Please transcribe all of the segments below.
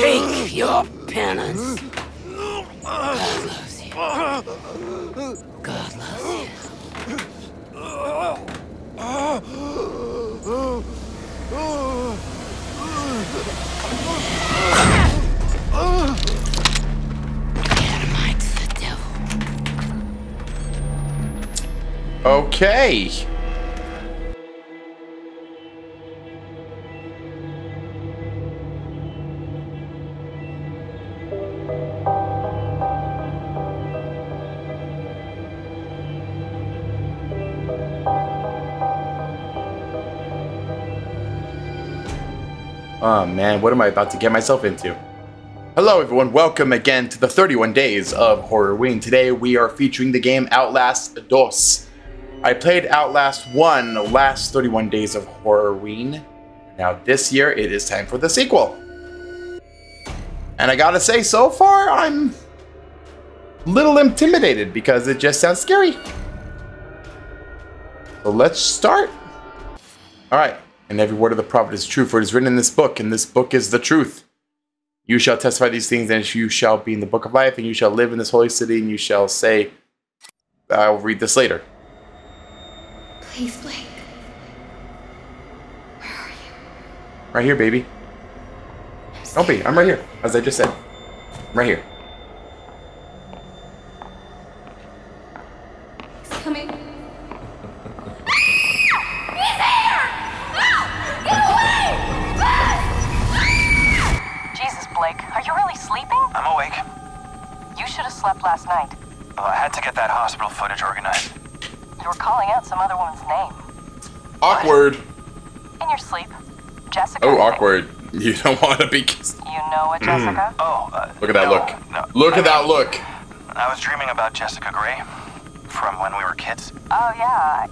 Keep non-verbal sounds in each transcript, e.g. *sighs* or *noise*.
Take your penance. Okay. Oh man, what am I about to get myself into? Hello everyone, welcome again to the 31 Days of Horrorween. Today we are featuring the game Outlast DOS. I played Outlast 1 the last 31 Days of Horrorween. Now this year it is time for the sequel. And I gotta say, so far I'm a little intimidated because it just sounds scary. So let's start. Alright, and every word of the prophet is true, for it is written in this book, and this book is the truth. You shall testify these things, and you shall be in the book of life, and you shall live in this holy city, and you shall say, I'll read this later. Please, Blake. Where are you? Right here, baby. Don't be. I'm right here, as I just said. I'm right here. He's coming. *laughs* Jesus, Blake, are you really sleeping? I'm awake. You should have slept last night. Well, I had to get that hospital footage organized. You were calling out some other woman's name. Awkward. In your sleep. Jessica. Oh, awkward. *laughs* You don't want to be kissed. You know a Jessica? Oh, uh, Look at that no, look. No. Look I at that look. I was dreaming about Jessica Gray from when we were kids. Oh, yeah. I,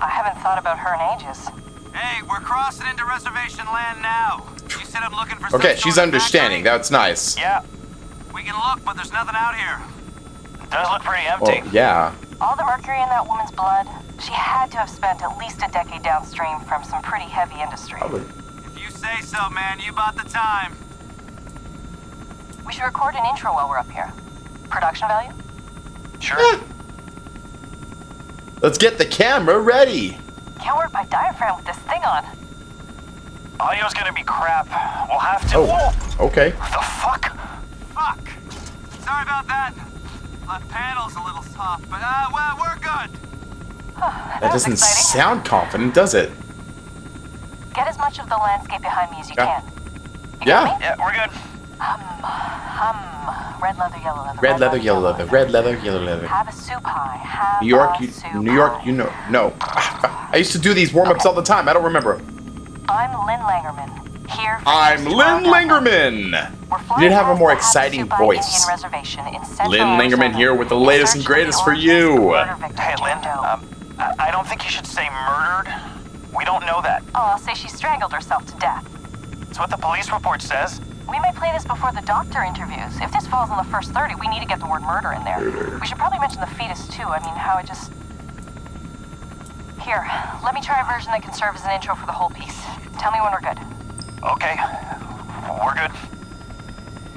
I haven't thought about her in ages. Hey, we're crossing into reservation land now. You said I'm looking for some Okay, she's understanding. That's nice. Yeah, We can look, but there's nothing out here. it does look pretty Well, empty. yeah. All the mercury in that woman's blood, she had to have spent at least a decade downstream from some pretty heavy industry. Probably. If you say so, man, you bought the time. We should record an intro while we're up here. Production value? Sure. Let's get the camera ready. Can't work my diaphragm with this thing on. Audio's gonna be crap. We'll have to. Oh, Whoa! okay. The fuck? Fuck. Sorry about that. Left panel's a little soft, but uh, well, we're good. That, That doesn't exciting. sound confident, does it? Get as much of the landscape behind me as you Yeah. can. You Yeah. Yeah, we're good. Hum. Red leather, yellow leather. Red leather, yellow leather. Red leather, yellow leather. Have a soup pie. Have New York, a you, soup New York, pie. you know. No. *sighs* I used to do these warm ups all the time. I don't remember. I'm Lynn Langermann. Here I'm Lynn Tomorrow. Langermann. You flying did have a more exciting voice. Indian Reservation in central Lynn Langermann Arizona here with the latest and greatest for you. of murder victim Hey, Lynn, um, I I don't think you should say murdered. We don't know that. Oh, I'll say she strangled herself to death. It's what the police report says. We may play this before the doctor interviews. If this falls in the first 30, we need to get the word murder in there. We should probably mention the fetus too. I mean, how it just. Here, let me try a version that can serve as an intro for the whole piece. Tell me when we're good. Okay, we're good.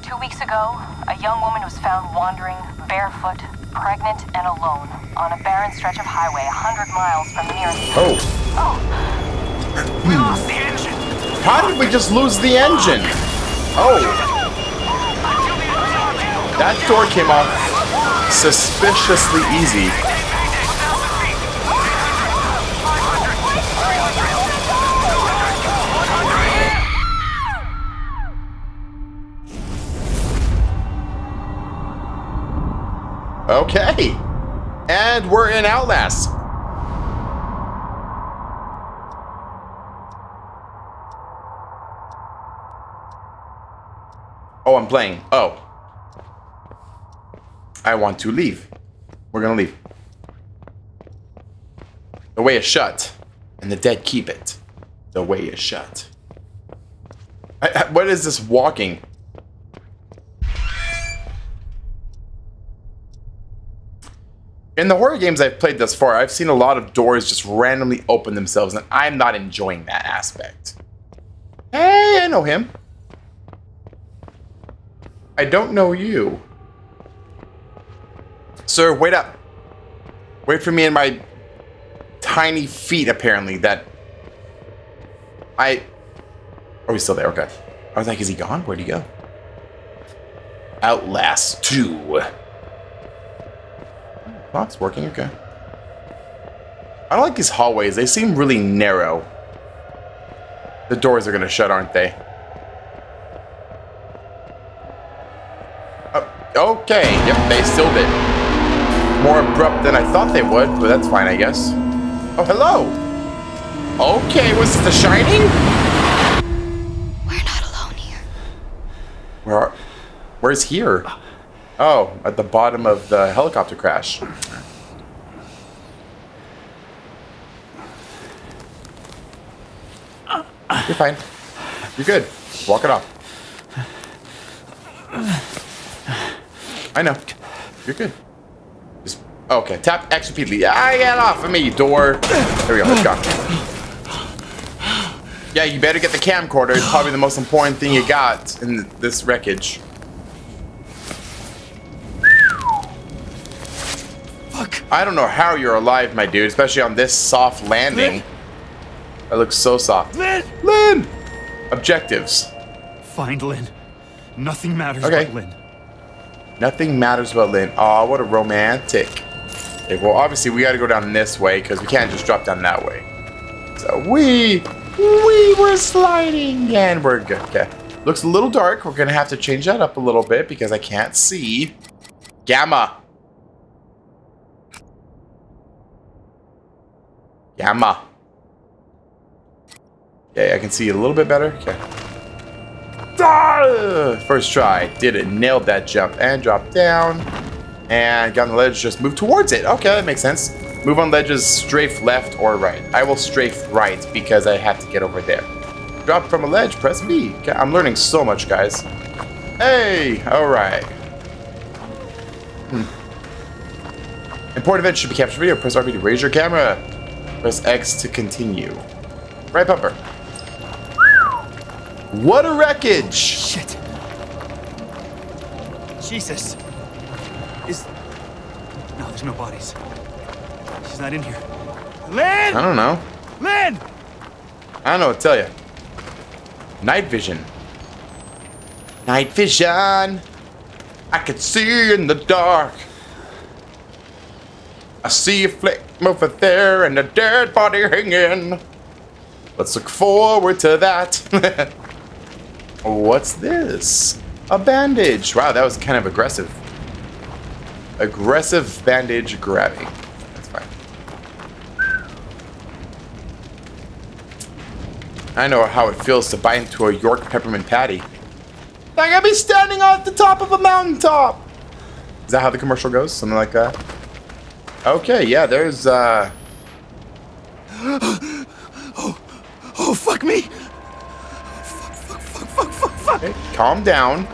Two weeks ago, a young woman was found wandering, barefoot, pregnant, and alone on a barren stretch of highway a hundred miles from the nearest. Oh. Oh, We lost the engine. How did we just lose the engine? Oh. That door came off suspiciously easy. Okay. And we're in Outlast. Oh, I'm playing. Oh. I want to leave. We're gonna leave. The way is shut, and the dead keep it. The way is shut. I, I- what is this walking? In the horror games I've played thus far, I've seen a lot of doors just randomly open themselves, and I'm not enjoying that aspect. Hey, I know him. I don't know you. Sir, wait up. Wait for me and my tiny feet, apparently, that... I... Oh, we still there, okay. I was like, is he gone? Where'd he go? Outlast 2. Clock's working, okay. I don't like these hallways. They seem really narrow. The doors are gonna shut, aren't they? Oh, okay, yep, they still did. More abrupt than I thought they would, but that's fine, I guess. Oh, hello! Okay, was this The Shining? We're not alone here. Where are... Where's here? Uh, Oh, at the bottom of the helicopter crash. You're fine. You're good. Walk it off. I know. You're good. Just, okay, tap X repeatedly. I get off of me, door. There we go, let's go. Yeah, you better get the camcorder. It's probably the most important thing you got in this wreckage. Fuck. I don't know how you're alive, my dude, especially on this soft landing. Lynn? That looks so soft. Lynn! Lynn! Objectives. Find Lynn. Nothing matters Okay. but Lynn. Nothing matters but Lynn. Aw, what a romantic. Okay, well, obviously, we gotta go down this way, because we can't just drop down that way. So, we... We were sliding, and we're good. Okay. Looks a little dark. We're gonna have to change that up a little bit, because I can't see. Gamma. Gamma. Yeah, I can see a little bit better. Okay. Ah! First try. Did it. Nailed that jump. And drop down. And got on the ledge. Just move towards it. Okay, that makes sense. Move on ledges, strafe left or right. I will strafe right because I have to get over there. Drop from a ledge, press B. Okay, I'm learning so much, guys. Hey, alright. Hmm. Important event should be captured video. Press RB to raise your camera. Press X to continue. Right bumper. What a wreckage! Shit. Jesus. Is. No, there's no bodies. She's not in here. I don't know. Lynn! I don't know what to tell you. Night vision. Night vision. I can see in the dark. I see a flame over there and a dead body hanging. Let's look forward to that. *laughs* What's this? A bandage. Wow, that was kind of aggressive. Aggressive bandage grabbing. That's fine. I know how it feels to bite into a York peppermint patty. Like I'd be standing on the top of a mountaintop. Is that how the commercial goes? Something like that? Okay, yeah, there's, uh... Oh, *gasps* oh, fuck me! Fuck, fuck, fuck, fuck, fuck, fuck! Okay, calm down.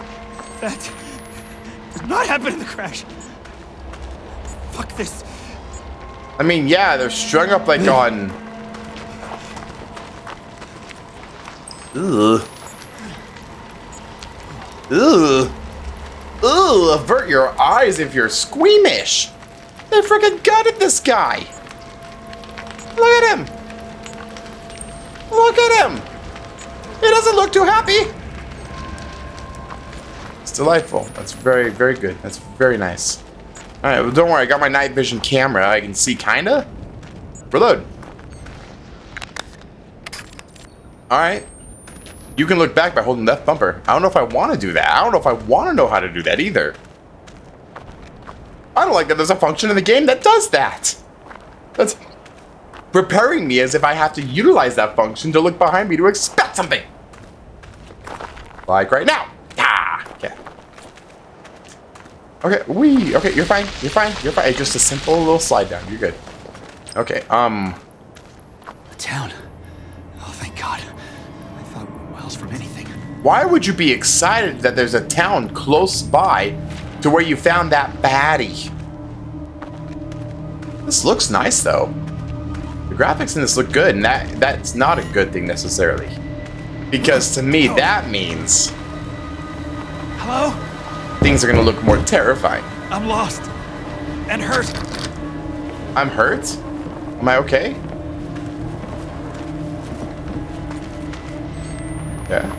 That did not happen in the crash. Fuck this. I mean, yeah, they're strung up like on... Ugh. Ugh. Ugh, avert your eyes if you're squeamish. They freaking gutted this guy. Look at him. Look at him. He doesn't look too happy. It's delightful. That's very, very good. That's very nice. Alright, well, don't worry. I got my night vision camera. I can see, kinda. Reload. Alright. You can look back by holding left bumper. I don't know if I want to do that. I don't know if I want to know how to do that either. I don't like that there's a function in the game that does that. That's preparing me as if I have to utilize that function to look behind me to expect something. Like right now. Ah, okay. Okay, we. Okay, you're fine. You're fine. You're fine. It's just a simple little slide down. You're good. Okay, um. A town. Oh, thank God. I thought miles from anything. Why would you be excited that there's a town close by to where you found that baddie? This looks nice though. The graphics in this look good, and that that's not a good thing necessarily. Because to me, that means Hello? things are gonna look more terrifying. I'm lost. And hurt. I'm hurt? Am I okay? Yeah.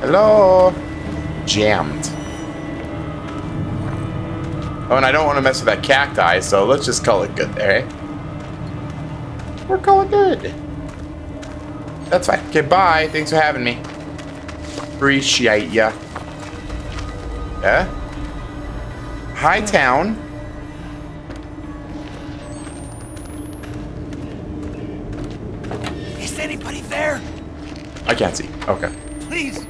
Hello? Jammed. Oh, and I don't want to mess with that cacti, so let's just call it good there, eh? We're calling good. That's fine. Okay, bye. Thanks for having me. Appreciate ya. Yeah? Hi, town. Is anybody there? I can't see. Okay. Please.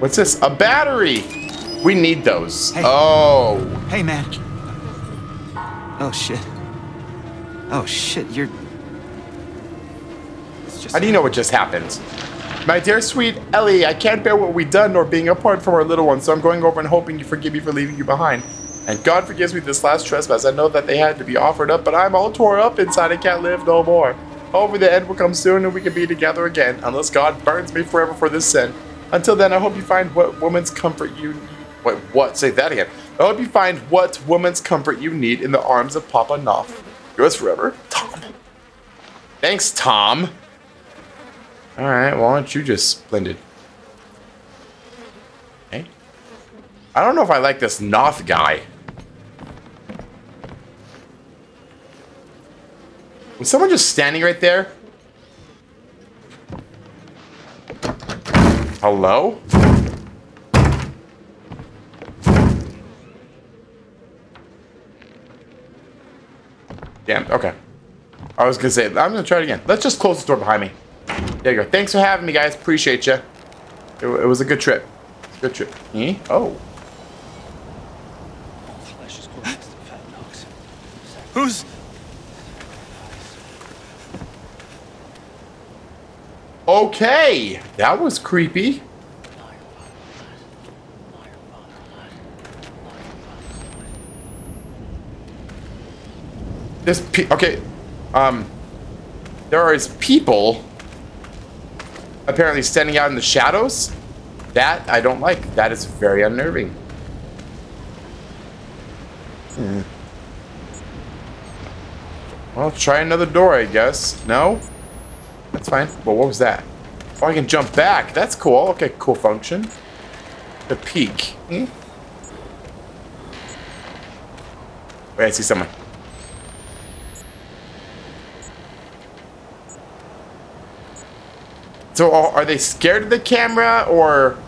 What's this? A battery! We need those. Hey. Oh. Hey, man. Oh, shit. Oh, shit, you're... How do you know what just happened? My dear sweet Ellie, I can't bear what we've done nor being apart from our little one, so I'm going over and hoping you forgive me for leaving you behind. And God forgives me this last trespass. I know that they had to be offered up, but I'm all tore up inside. and can't live no more. Hopefully the end will come soon and we can be together again, unless God burns me forever for this sin. Until then, I hope you find what woman's comfort you need. Wait, what? Say that again. I hope you find what woman's comfort you need in the arms of Papa Knoth. Yours forever, Tom. Thanks, Tom. Alright, well, aren't you just splendid? Hey? I don't know if I like this Knoth guy. Was someone just standing right there? Hello? Damn, okay. I was gonna say, I'm gonna try it again. Let's just close the door behind me. There you go. Thanks for having me, guys. Appreciate you. It, it was a good trip. Good trip. Eh? Oh. Who's... Okay. That was creepy. This okay. Um there is people apparently standing out in the shadows. That I don't like. That is very unnerving. Hmm. Well, try another door, I guess. No? That's fine. Well, what was that? Oh, I can jump back. That's cool. Okay, cool function. The peak. Hmm? Wait, I see someone. So are they scared of the camera or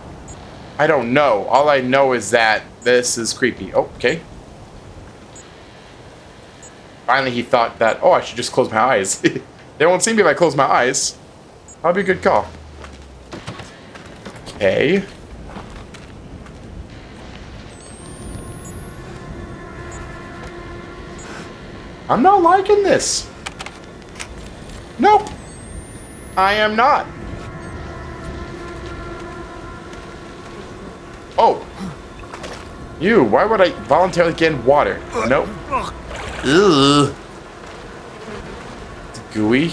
I don't know. All I know is that this is creepy. Oh, okay. Finally he thought that, oh, I should just close my eyes. *laughs* they won't see me if I close my eyes. That'll be a good call. Okay. I'm not liking this. Nope. I am not. Oh. You, why would I voluntarily get in water? Nope. Ugh. It's gooey.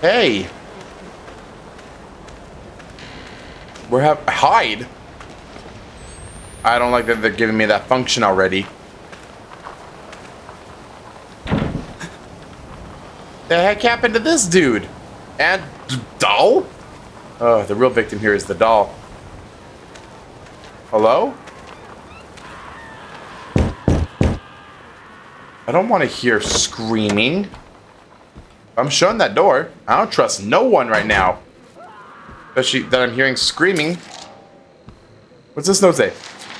Hey. We're have hide. I don't like that they're giving me that function already. The heck happened to this dude? And doll? Oh, the real victim here is the doll. Hello? I don't want to hear screaming. I'm shutting that door. I don't trust no one right now. Especially that I'm hearing screaming. What's this note say?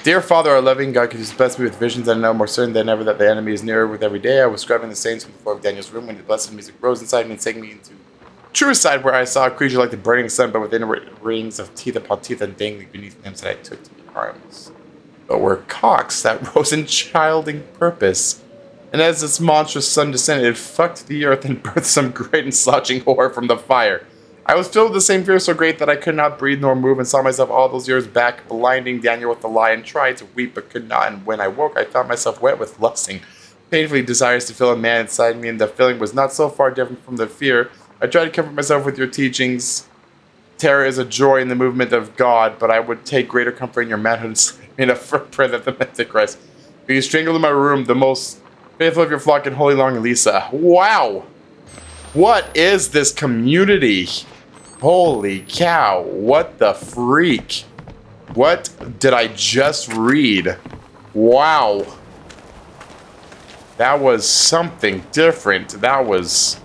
Dear Father, our loving God, could you bless me with visions I know more certain than ever that the enemy is nearer with every day. I was scrubbing the saints from the floor of Daniel's room when the blessed music rose inside me and taking me into true side where I saw a creature like the burning sun, but within rings of teeth upon teeth and dangling beneath limbs that I took to be arms. But were cocks that *laughs* rose in childing purpose. And as this monstrous sun descended, it fucked the earth and *laughs* birthed some great and slouching horror from the fire. I was filled with the same fear so great that I could not breathe nor move and saw myself all those years back, blinding Daniel with the lie and tried to weep but could not. And when I woke, I found myself wet with lusting, painfully desires to feel a man inside me, and the feeling was not so far different from the fear. I try to comfort myself with your teachings. Terror is a joy in the movement of God, but I would take greater comfort in your manhood in a *laughs* prayer that the Antichrist be strangled in my room, the most faithful of your flock and holy long Lisa. Wow! What is this community? Holy cow, what the freak? What did I just read? Wow. That was something different. That was...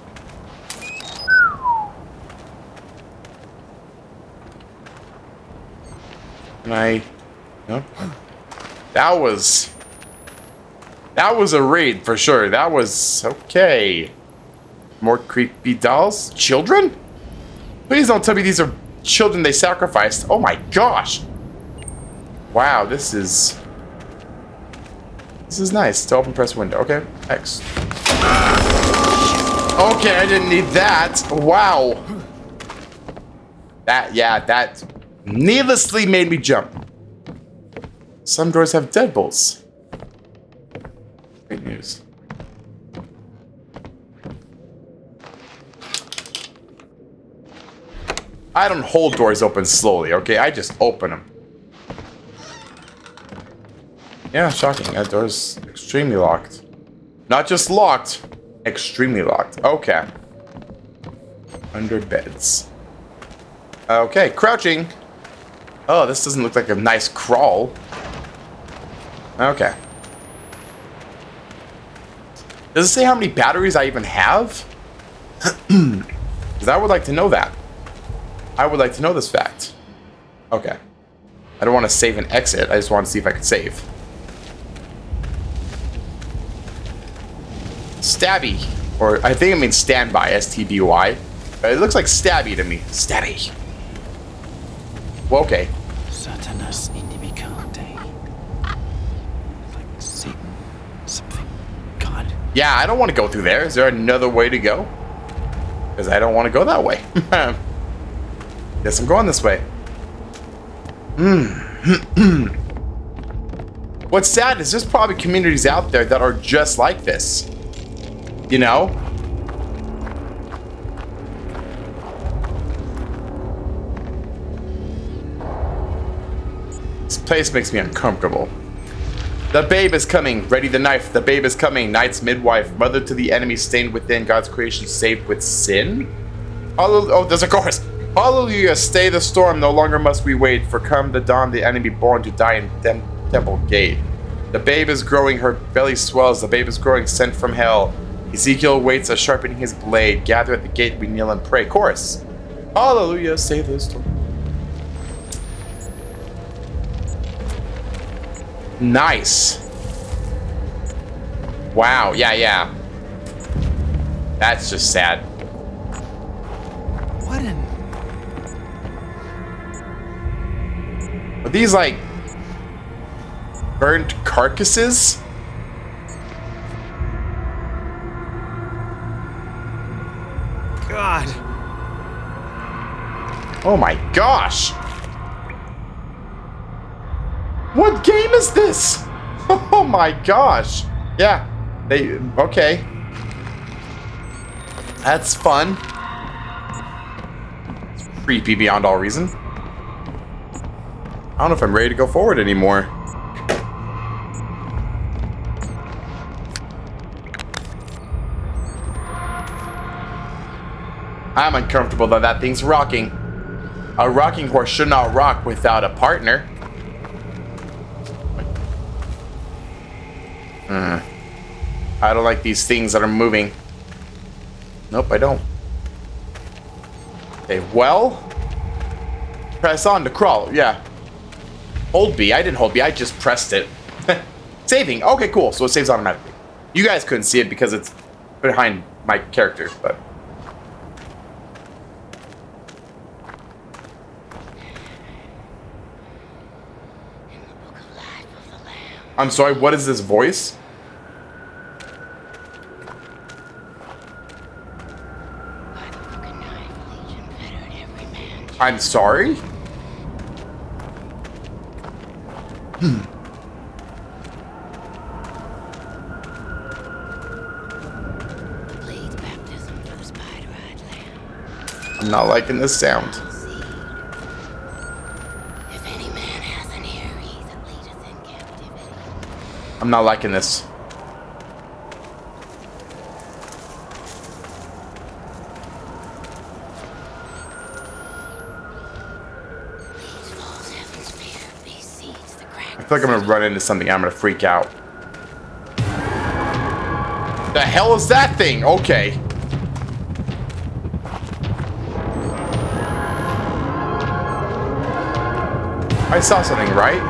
Can I... No? That was... That was a raid for sure. That was... Okay. More creepy dolls? Children? Please don't tell me these are children they sacrificed. Oh my gosh. Wow, this is... This is nice. To open press window. Okay, X. Okay, I didn't need that. Wow. That, yeah, that needlessly made me jump. Some doors have deadbolts. Great news. I don't hold doors open slowly, okay? I just open them. Yeah, shocking. That door's extremely locked. Not just locked, extremely locked. Okay. Under beds. Okay, crouching. Oh, this doesn't look like a nice crawl. Okay. Does it say how many batteries I even have? *clears throat* Because I would like to know that. I would like to know this fact. Okay. I don't want to save and exit. I just want to see if I can save. Stabby. Or I think it means standby, S-T-B-Y. It looks like stabby to me. Stabby. Well, okay. Satanas inimicante. Like Satan, something. God. Yeah, I don't want to go through there. Is there another way to go? Because I don't want to go that way. *laughs* Guess I'm going this way. Hmm. *clears throat* What's sad is there's probably communities out there that are just like this. You know? Place makes me uncomfortable. The babe is coming. Ready the knife. The babe is coming. Knight's midwife. Mother to the enemy stained within. God's creation saved with sin. Hallelujah. Oh, there's a chorus. Hallelujah. Stay the storm. No longer must we wait. For come the dawn, the enemy born to die in tem temple gate. The babe is growing. Her belly swells. The babe is growing. Sent from hell. Ezekiel waits a sharpening his blade. Gather at the gate. We kneel and pray. Chorus. Hallelujah. Stay the storm. Nice. Wow, yeah, yeah. That's just sad. What in? Are these like burnt carcasses? God. Oh my gosh. What game is this? *laughs* Oh my gosh. Yeah. They okay. That's fun. It's creepy beyond all reason. I don't know if I'm ready to go forward anymore. I'm uncomfortable that that thing's rocking. A rocking horse should not rock without a partner. Hmm. I don't like these things that are moving. Nope, I don't. Okay, well. Press on to crawl, yeah. Hold B, I didn't hold B, I just pressed it. *laughs* Saving, okay, cool, so it saves automatically. You guys couldn't see it because it's behind my character, but... I'm sorry, what is this voice? By the book of knife, legion fettered I'm sorry? Bleeds baptism for the spider-eyed lamb. I'm not liking this sound. Seed. If any man has an ear, he that leadeth in captivity. I'm not liking this. These false heavens fear, these seeds the crack. I feel like I'm gonna run into something. I'm gonna freak out. The hell is that thing? Okay. I saw something, right?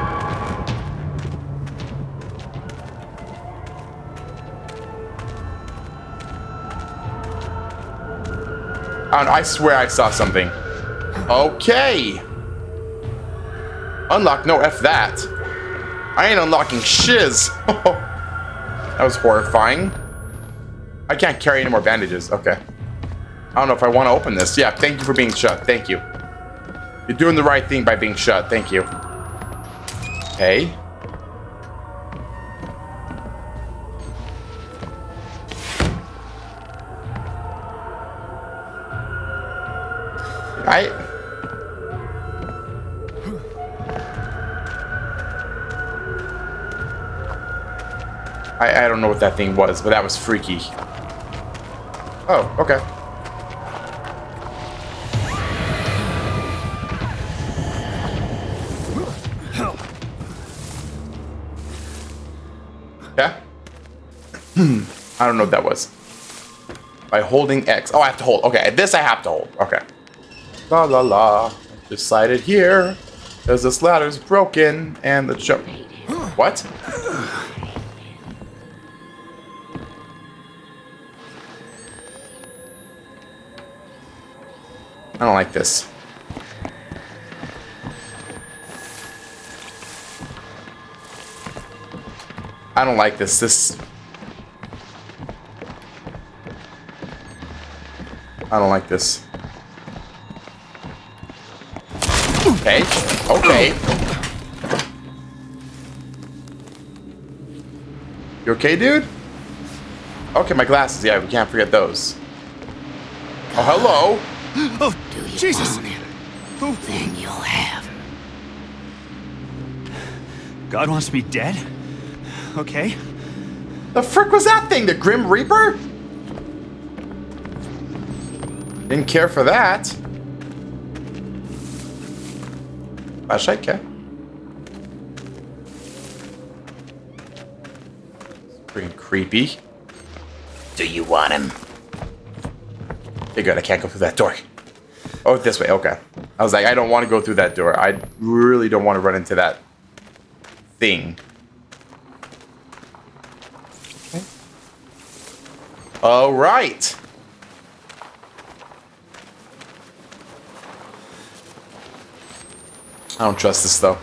I, know, I swear I saw something. Okay. Unlock, no, F that. I ain't unlocking shiz. *laughs* that was horrifying. I can't carry any more bandages. Okay. I don't know if I want to open this. Yeah, thank you for being shut. Thank you. You're doing the right thing by being shut. Thank you. Hey. I... I, I don't know what that thing was, but that was freaky. Oh, okay. Yeah? Hmm. I don't know what that was. By holding X. Oh, I have to hold. Okay, this I have to hold. Okay. La la la. It here. Because this ladder's broken and the jump. What? This. I don't like this. This. I don't like this. Okay. Okay. You okay, dude? Okay, my glasses. Yeah, we can't forget those. Oh, hello. Do you Jesus! want him? Oh, Then you'll have. God wants me dead? Okay. The frick was that thing? The Grim Reaper? Didn't care for that. Flashlight, okay. Pretty creepy. Do you want him? Okay, good. I can't go through that door. Oh, this way. Okay. I was like, I don't want to go through that door. I really don't want to run into that thing. All right. I don't trust this though.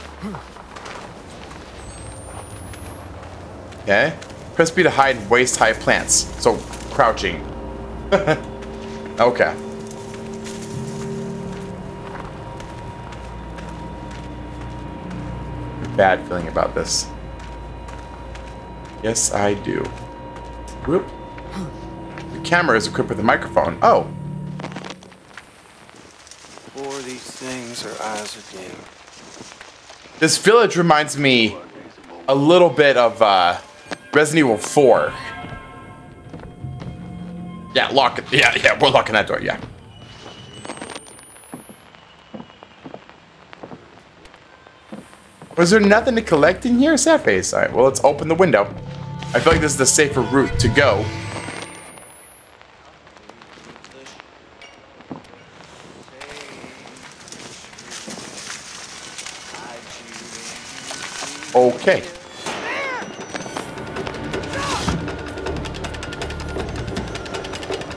Okay. Press B to hide waist-high plants. So, crouching. *laughs* okay. Bad feeling about this. Yes, I do. Whoop. The camera is equipped with a microphone. Oh, For these things our eyes are dim. this village reminds me a little bit of uh, Resident Evil 4. Yeah, lock it. Yeah, yeah, we're locking that door. Yeah. Was there nothing to collect in here? Sad face. All right, well, let's open the window. I feel like this is the safer route to go. Okay.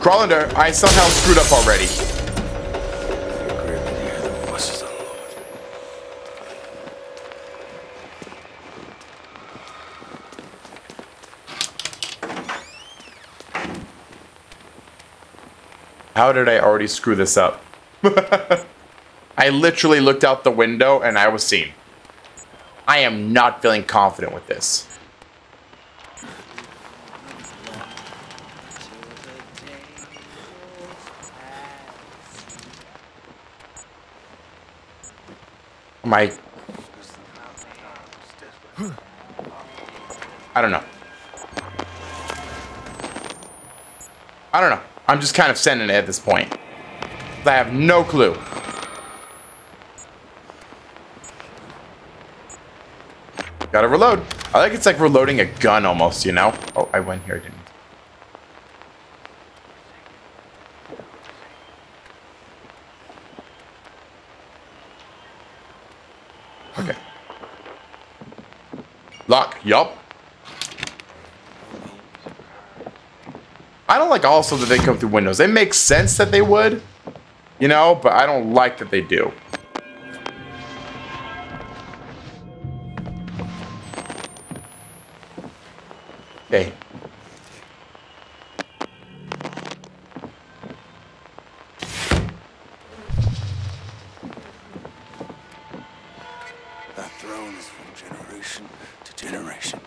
Crawlander, I somehow screwed up already. How did I already screw this up? *laughs* I literally looked out the window and I was seen. I am not feeling confident with this. My... I don't know. I don't know. I'm just kind of sending it at this point. I have no clue. Gotta reload. I like it's like reloading a gun almost, you know? Oh, I went here, I didn't. Okay. Lock, yup. I don't like also that they come through windows. It makes sense that they would, you know, but I don't like that they do. Okay. That throne is from generation to generation.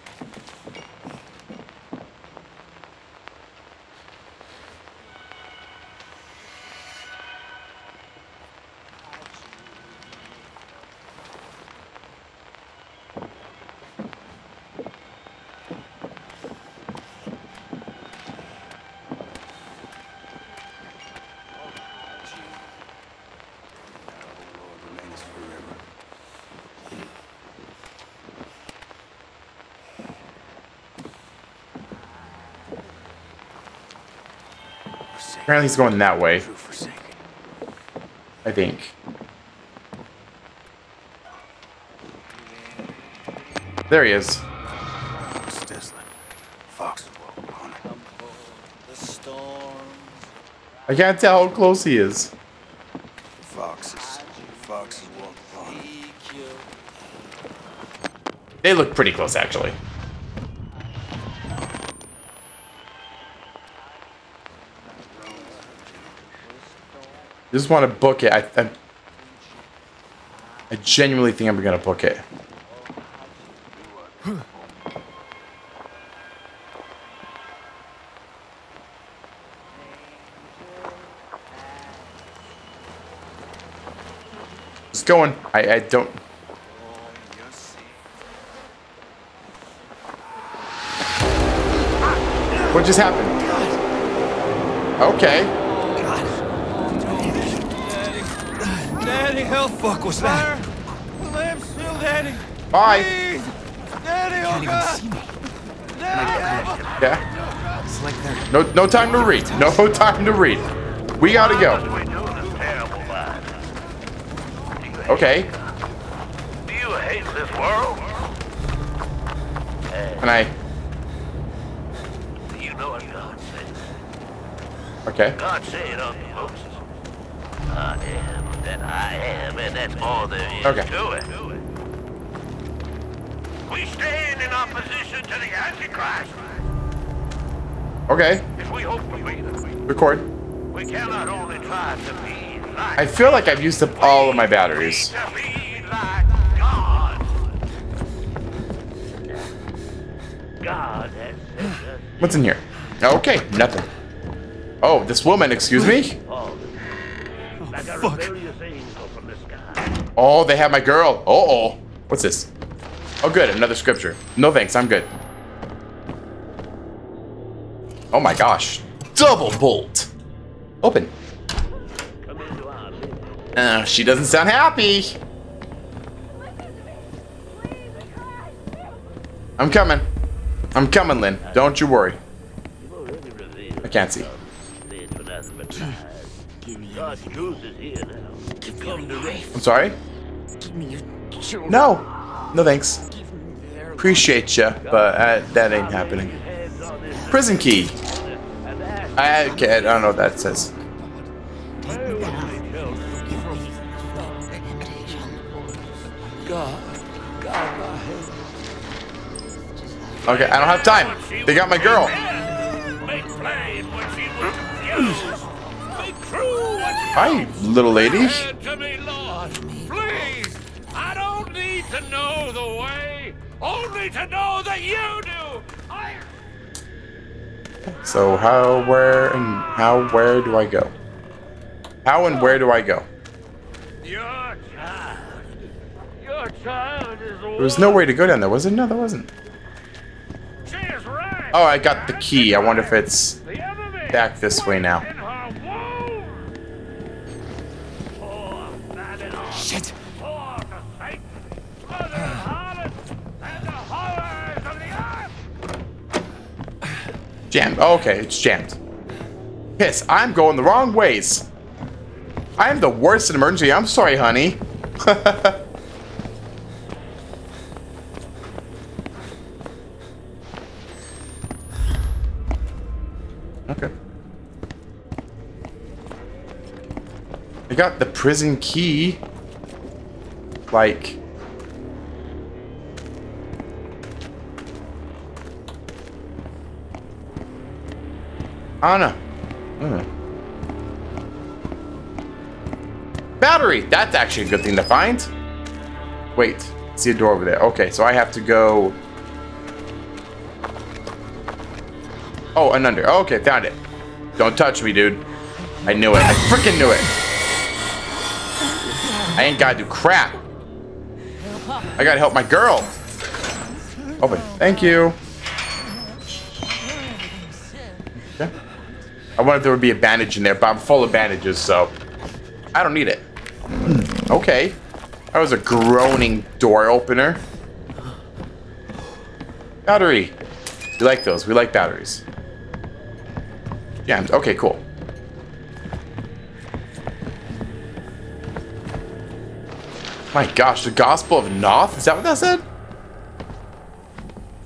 Apparently he's going that way. I think. There he is. I can't tell how close he is. Foxes. Foxes walk. They look pretty close, actually. Just want to book it. I, I, I genuinely think I'm gonna book it. Just going. I, I don't. What just happened? Okay. Daddy, hell fuck was that? Lamb still, Daddy. Bye. Please. Daddy, oh God. Oh yeah. It's like they're No, no time to read. No time to read. We gotta go. Okay. Do you hate this world? Can I? You know what God said. Okay. God said unto Moses, I am that I am, and that's all there is Okay. to it. We stand in opposition to the Antichrist. Okay. If we hope to be them, Record. we cannot only try to be like I feel like I've used up all of my batteries. to be like God. God has us What's in here? Okay, nothing. Oh, this woman, excuse me? all oh, like a fuck. Oh, they have my girl. Uh oh. What's this? Oh, good. Another scripture. No thanks. I'm good. Oh my gosh. Double bolt. Open. Come into our living. Uh, she doesn't sound happy. I'm coming. I'm coming, Lynn. Don't you worry. You've already revealed I can't see. I'm sorry? No. No thanks. Appreciate you, but uh, that ain't happening. Hands on this Prison key. I, okay, I don't know what that says. Okay, I don't have time. They got my girl. Make plain what she was confused. Make true Hi, little lady. To know the way, only to know that you do! I... So how, where, and how, where do I go? How and where do I go? Your child. Your child is There was no way to go down there, was it? No, there wasn't. She is right. Oh, I got the key. I wonder if it's back this way now. Jammed. Oh, okay, it's jammed. Piss, I'm going the wrong ways. I am the worst in emergency. I'm sorry, honey. *laughs* okay. I got the prison key. Like... I don't know. I don't know. Battery! That's actually a good thing to find. Wait. See a door over there. Okay, so I have to go... Oh, and under. Okay, found it. Don't touch me, dude. I knew it. I freaking knew it. I ain't gotta do crap. I gotta help my girl. Open. Thank you. I wonder if there would be a bandage in there, but I'm full of bandages, so I don't need it. Hmm. Okay. That was a groaning door opener. Battery. We like those. We like batteries. Yeah, Okay, cool. My gosh, the Gospel of Knoth? Is that what that said?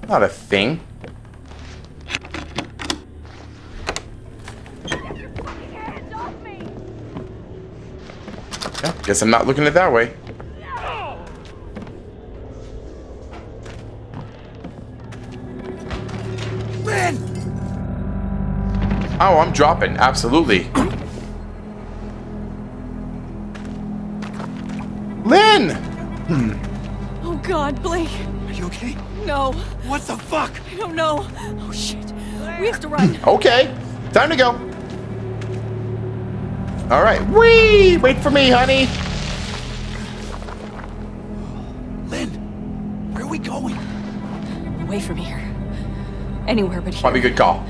Not a thing. Guess I'm not looking at it that way. Lynn! Oh, I'm dropping. Absolutely. Lynn! Hmm. Oh God, Blake. Are you okay? No, What the fuck? I don't know. Oh shit. We have to run. Okay. Time to go. All right. Wee! Wait for me, honey. Lynn, where are we going? Away from here. Anywhere but here. Probably a good call.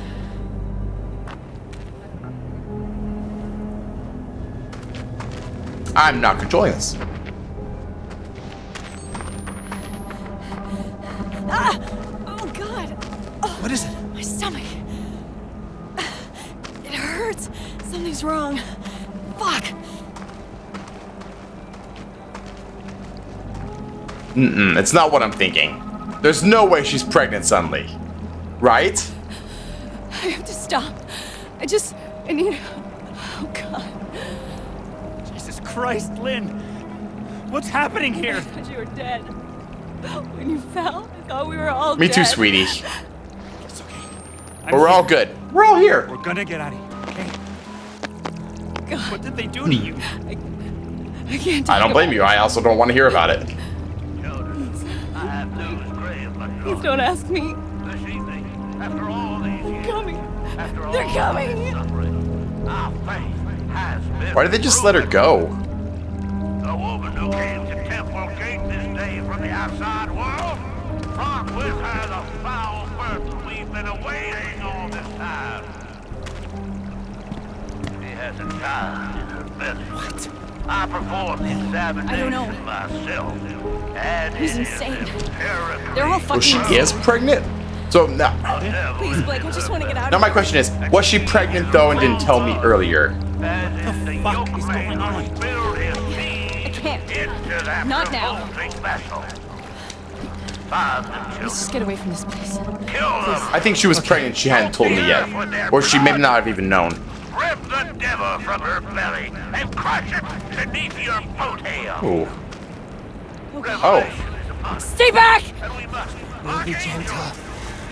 I'm not controlling this. Mm-mm, it's not what I'm thinking. There's no way she's pregnant suddenly. Right? I have to stop. I just. I need. Oh God. Jesus Christ, Lynn! What's happening here? I here? thought you were dead. When you fell, I thought we were all Me dead. too, sweetie. It's okay. I'm we're all good. We're all here. We're gonna get out of here, okay? God, What did they do to you? I can't. Talk I don't blame you. I also don't want to hear about it. Please don't ask me. This evening, after all these They're years, coming. after all They're this coming. suffering, our faith has been Why did they just let her go? The woman who came to Temple Gate this day from the outside world brought with her the foul burden we've been awaiting all this time. She has a child in her belly. What? I performed the examination I don't know. myself. And He's insane. They're all fucking. she insane. is pregnant? So now, Please, Blake. I just want to get out. now my question is, was she pregnant though and didn't tell me earlier? What the fuck is going on? I can't. Into that Not now. revolting vessel. Find the Let's just get away from this place. Kill. I think she was pregnant. She hadn't told me yet, or she may not have even known. Rip the devil from her belly and crush it beneath your boat hail. Ooh. Oh. Revelation is upon us, Stay back! we must Be gentle.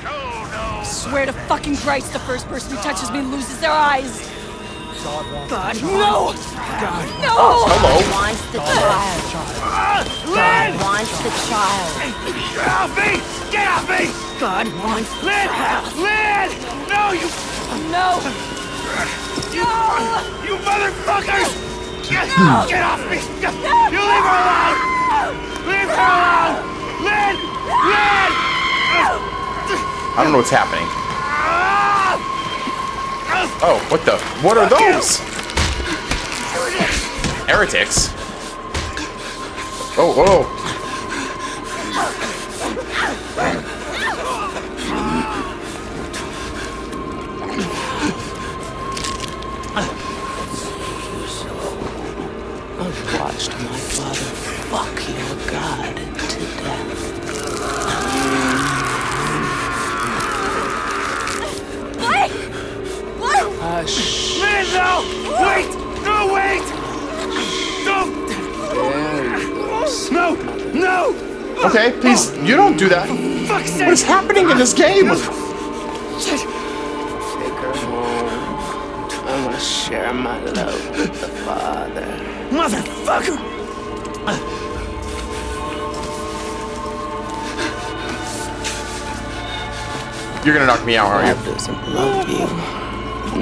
show no Swear to fucking Christ, the first person who touches me loses their eyes. God, no! God, no! Oh, hello. Wants the child. God wants the child. Get off me! Get off me! God wants Lynn! Lynn! No, you... no! You You motherfuckers! Get, get off me! You leave her alone! Lynn! Lynn! I don't know what's happening. Oh, what the? What are those? Heretics? Oh, oh. I've watched my father fuck your god to death. What? What? Hush. Lynn, no! Wait! No, wait! Don't! There. No! No! Okay, please, you don't do that. Fuck's What is happening in this game? Take her home. I want to share my love with the father. Motherfucker! You're gonna knock me out, aren't God you? doesn't love you.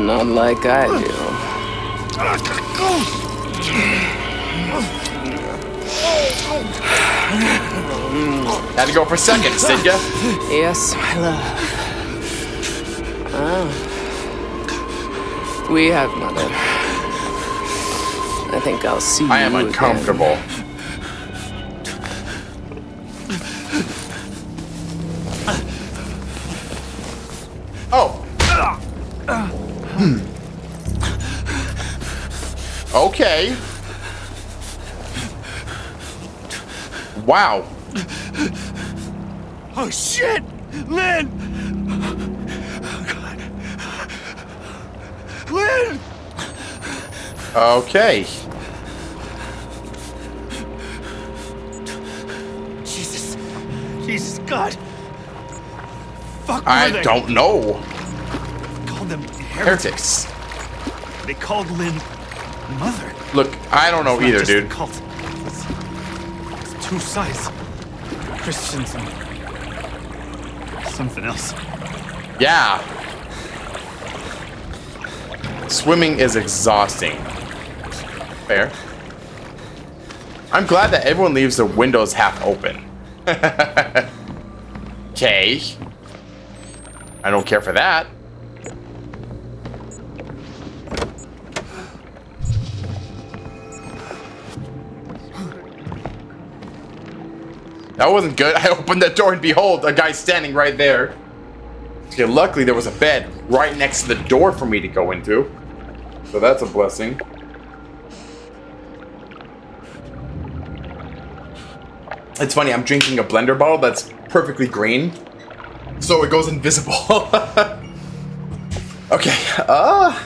Not like I do. Had to go for seconds, did ya? Yes, my love. Ah. We have mother. I think I'll see I am you again. uncomfortable. Oh. Wow. Oh shit! Lynn! Oh god. Lynn! Okay. Jesus. Jesus God. Fuck I don't know. called them heretics. Heretics. They called Lynn mother. Look, I don't know either, dude. Cult. Two sides. Christians and something else. Yeah. Swimming is exhausting. Fair. I'm glad that everyone leaves their windows half open. *laughs* Okay. I don't care for that. That wasn't good. *laughs* I opened the door and behold, a guy standing right there. Okay, luckily there was a bed right next to the door for me to go into. So that's a blessing. It's funny, I'm drinking a blender bottle that's perfectly green. So it goes invisible. *laughs* okay, uh...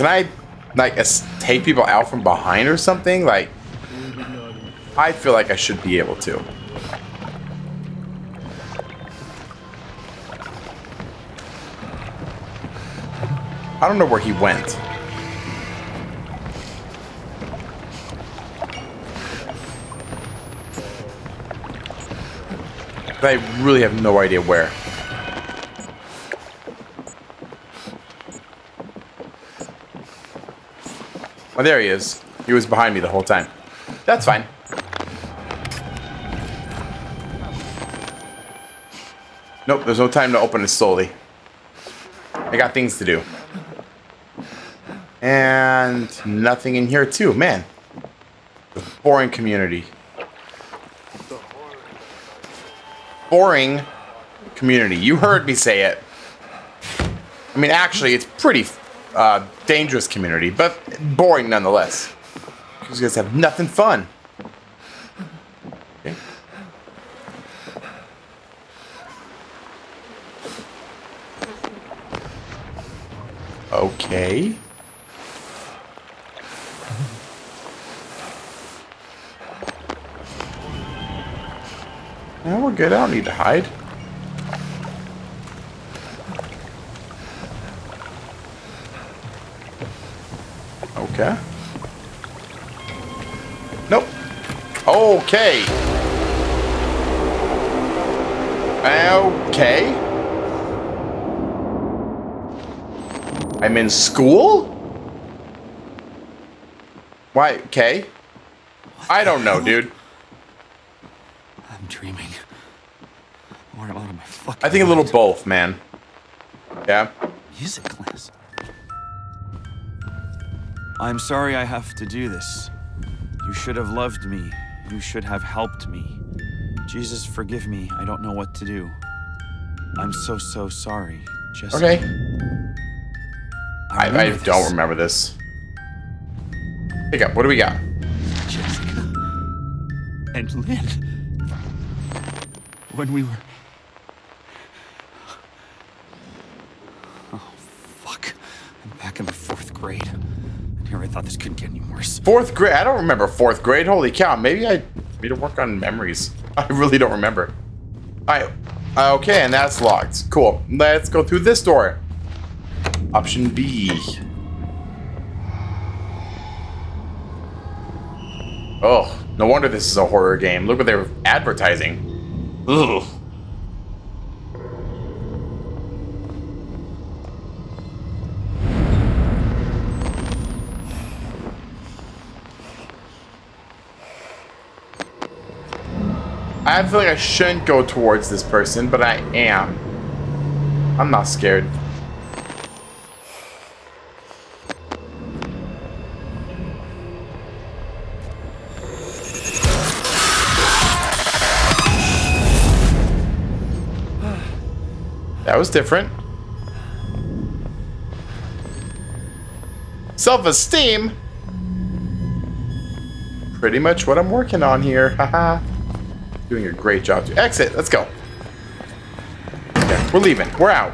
Can I, like, take people out from behind or something? Like, I feel like I should be able to. I don't know where he went. But I really have no idea where. Oh, there he is. He was behind me the whole time. That's fine. Nope, there's no time to open it slowly. I got things to do. And nothing in here too, man. Boring community. Boring community. You heard me say it. I mean, actually, it's pretty uh, dangerous community, but boring nonetheless. You guys have nothing fun. Okay. Okay. No, we're good. I don't need to hide. Okay. Nope. Okay. Okay. I'm in school? Why? Okay. I don't know, dude. I'm dreaming. Or am I out of my fucking I think a little both, man. Yeah. Music I'm sorry I have to do this. You should have loved me. You should have helped me. Jesus, forgive me. I don't know what to do. I'm so, so sorry. Jessica. Okay. I, I don't remember this. Pick up. What do we got? Jessica. And Lynn. When we were. Oh, fuck. I'm back in the fourth grade. And here I thought this couldn't get any worse. Fourth grade. I don't remember fourth grade. Holy cow. Maybe I need to work on memories. *laughs* I really don't remember. Alright. Uh, okay, and that's locked. Cool. Let's go through this door. Option B. Oh, no wonder this is a horror game. Look what they're advertising. Ugh. I a feeling I shouldn't go towards this person, but I am. I'm not scared. That was different. Self-esteem? Pretty much what I'm working on here. *laughs* Haha. Doing a great job. To exit. Let's go. Okay, we're leaving. We're out.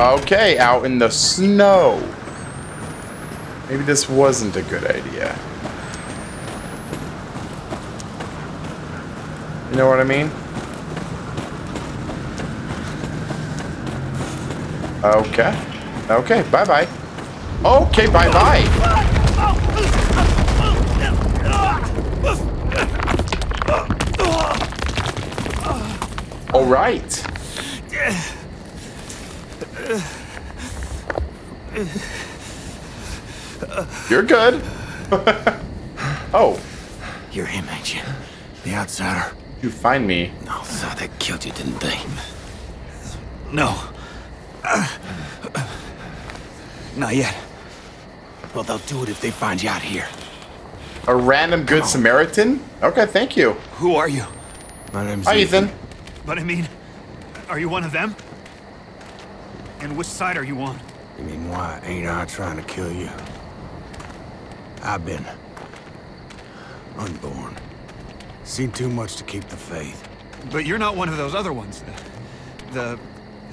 Okay, out in the snow. Maybe this wasn't a good idea. You know what I mean? Okay. Okay, bye-bye. Okay, bye-bye. All right. You're good. *laughs* oh, You're him, ain't you? The outsider. you find me. No, thought they killed you, didn't they? No. Not yet. Well, they'll do it if they find you out here. A random good Samaritan? Okay, thank you. Who are you? My name's Hi, Ethan. But I mean, are you one of them? And which side are you on? You mean why ain't I trying to kill you? I've been unborn. Seen too much to keep the faith. But you're not one of those other ones. The, the,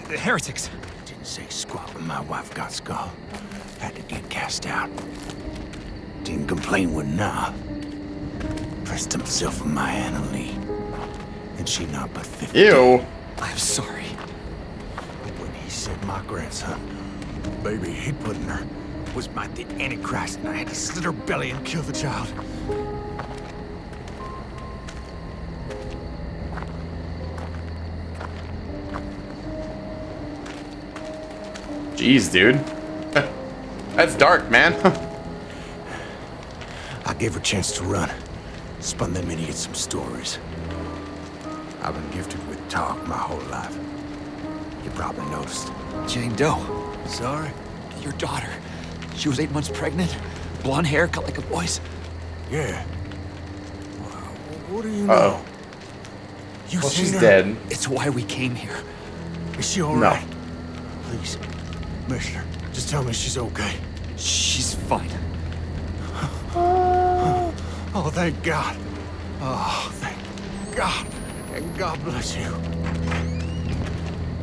the heretics. Didn't say squat when my wife got skull. Had to get cast out. Didn't complain when nah. Pressed himself on my Anna Lee. And she not but 50. Ew. I'm sorry. But when he said my grandson, baby he put in her, was my the Antichrist, and I had to slit her belly and kill the child. Jeez, dude. *laughs* That's dark, man. *laughs* I gave her a chance to run. Spun them idiots some stories. I've been gifted with talk my whole life. You probably noticed. Jane Doe. Sorry? Your daughter. She was eight months pregnant. Blonde hair, cut like a boy's. Yeah. Well, what do you know? Uh-oh. You Well, seen she's her? dead. It's why we came here. Is she all No. right? Please, Mister, just tell me she's okay. She's fine. Oh, thank God. Oh, thank God. And God bless you.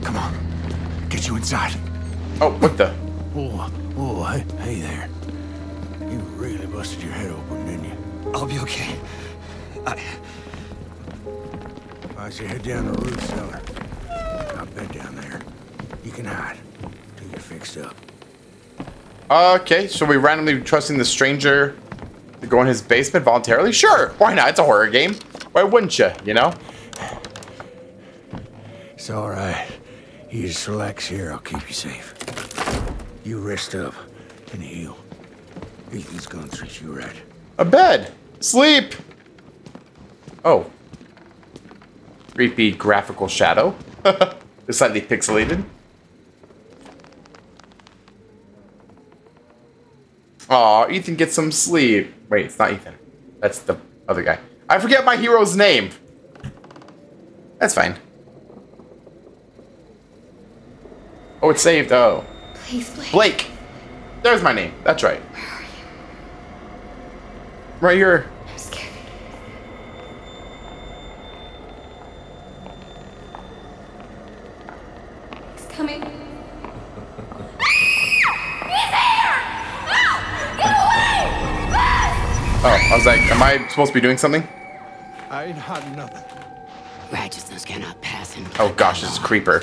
Come on. Get you inside. Oh, what the? Oh, oh, hey, hey there. You really busted your head open, didn't you? I'll be okay. I... I should head down to the root cellar. Got bed down there. You can hide till you're fixed up. Okay, so we randomly trusting the stranger to go in his basement voluntarily? Sure, why not? It's a horror game. Why wouldn't you, you know? It's all right. You just relax here. I'll keep you safe. You rest up and heal. Ethan's gonna treat you right. A bed. Sleep. Oh. Creepy graphical shadow. *laughs* it's slightly pixelated. Aw, Ethan gets some sleep. Wait, it's not Ethan. That's the other guy. I forget my hero's name. That's fine. Oh, it's saved. Oh. Please, Blake. Blake. There's my name. That's right. Where are you? Right here. I'm scared. He's coming. *laughs* He's here! No! Get away! Oh, I was like, am I supposed to be doing something? I ain't had nothing. Righteousness cannot pass in Oh gosh, it's a Creeper.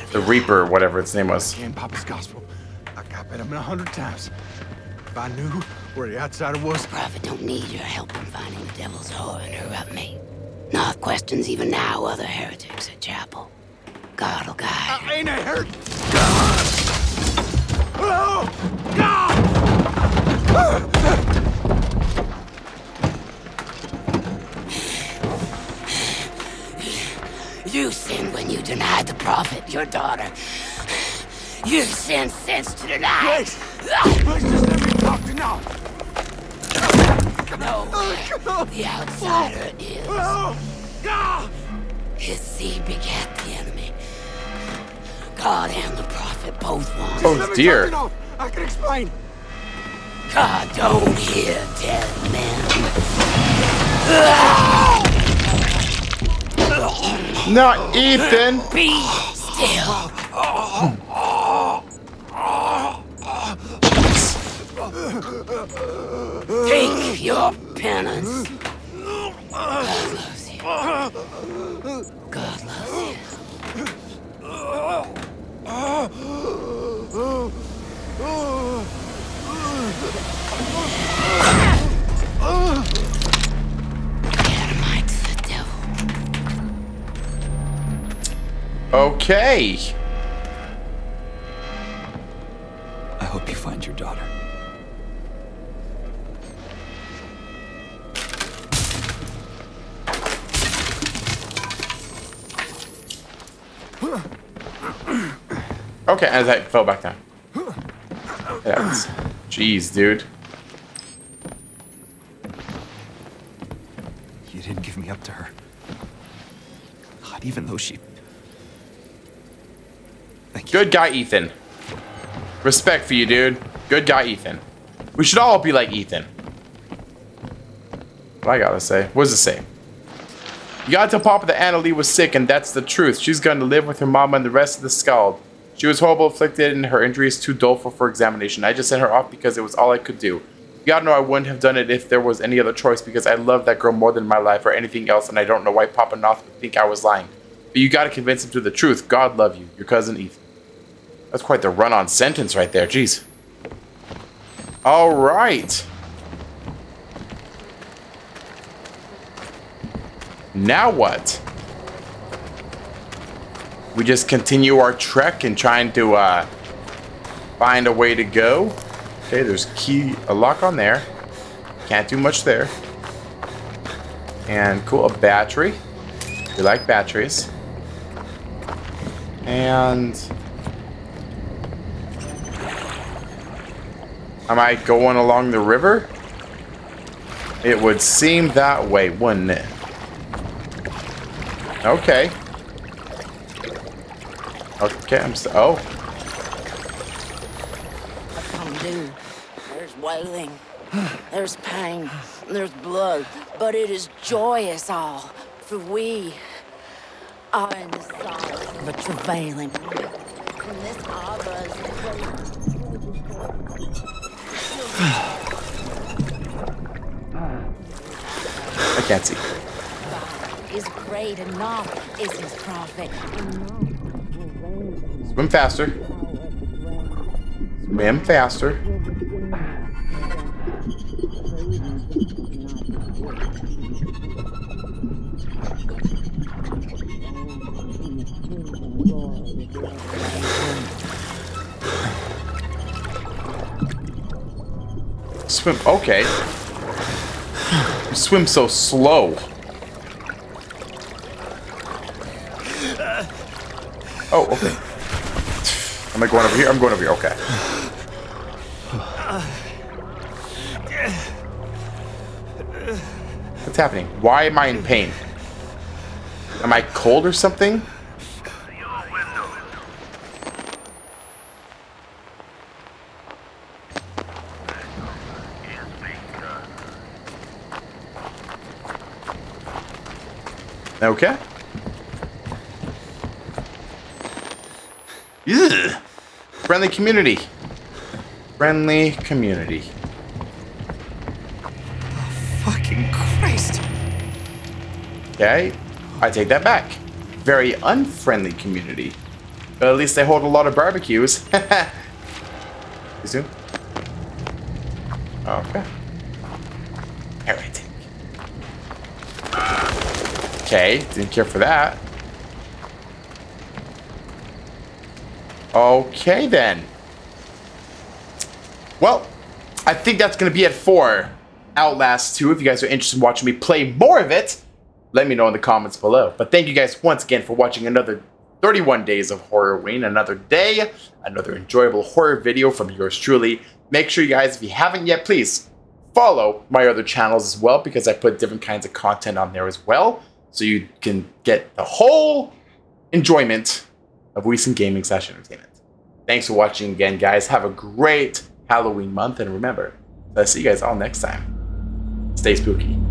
But the blood of Reaper, whatever its name was. Can't Papa's gospel. I got bet him a hundred times. If I knew where the outsider was, prophet don't need your help in finding the devil's whore and her up me. Not questions even now other heretics at chapel. God will guide. Uh, I ain't a heretic. God! Oh! God! Ah! You sinned when you denied the prophet, your daughter. You sinned since to deny. Please! Please just let me talk to now! No, oh, the outsider is. Oh! God! His seed begat the enemy. God and the prophet both want. Oh dear. talk to now. I can explain. God don't hear dead men. Oh! Not Ethan. Be still. Take your penance. God loves you. God loves you. Okay. I hope you find your daughter. Okay, as I fell back down. Yeah, Jeez, dude. You didn't give me up to her. Not even though she. Good guy, Ethan. Respect for you, dude. Good guy, Ethan. We should all be like Ethan. What I gotta say? What does it say? You gotta tell Papa that Anna Lee was sick, and that's the truth. She's gonna live with her mama and the rest of the Scalled. She was horrible afflicted, and her injury is too doleful for examination. I just sent her off because it was all I could do. You gotta know I wouldn't have done it if there was any other choice because I love that girl more than my life or anything else, and I don't know why Papa Knoth would think I was lying. But you gotta convince him to the truth. God love you. Your cousin Ethan. That's quite the run-on sentence right there. Jeez. All right. Now what? We just continue our trek and trying to uh, find a way to go. Okay, there's key, a lock on there. Can't do much there. And cool, a battery. We like batteries. And Am I going along the river? It would seem that way, wouldn't it? Okay. Okay, I'm still. Oh, What can we do? There's wailing, there's pain, there's blood, but it is joyous all, for we are in the sorrows of a travailing woman. From this arbor is the I can't see. is great naught is his profit. Swim faster. Swim faster. Swim. Okay. You swim so slow. Oh, okay. Am I going over here? I'm going over here. Okay. What's happening? Why am I in pain? Am I cold or something? Okay. Ugh. Friendly community. Friendly community. Oh, Fucking Christ. Okay, I take that back. Very unfriendly community. But at least they hold a lot of barbecues. *laughs* Okay, didn't care for that. Okay then. Well, I think that's going to be it for Outlast 2. If you guys are interested in watching me play more of it, let me know in the comments below. But thank you guys once again for watching another 31 days of Horrorween, another day, another enjoyable horror video from yours truly. Make sure you guys, if you haven't yet, please follow my other channels as well because I put different kinds of content on there as well. So you can get the whole enjoyment of recent gaming slash entertainment. Thanks for watching again, guys. Have a great Halloween month, and remember, I'll see you guys all next time. Stay spooky.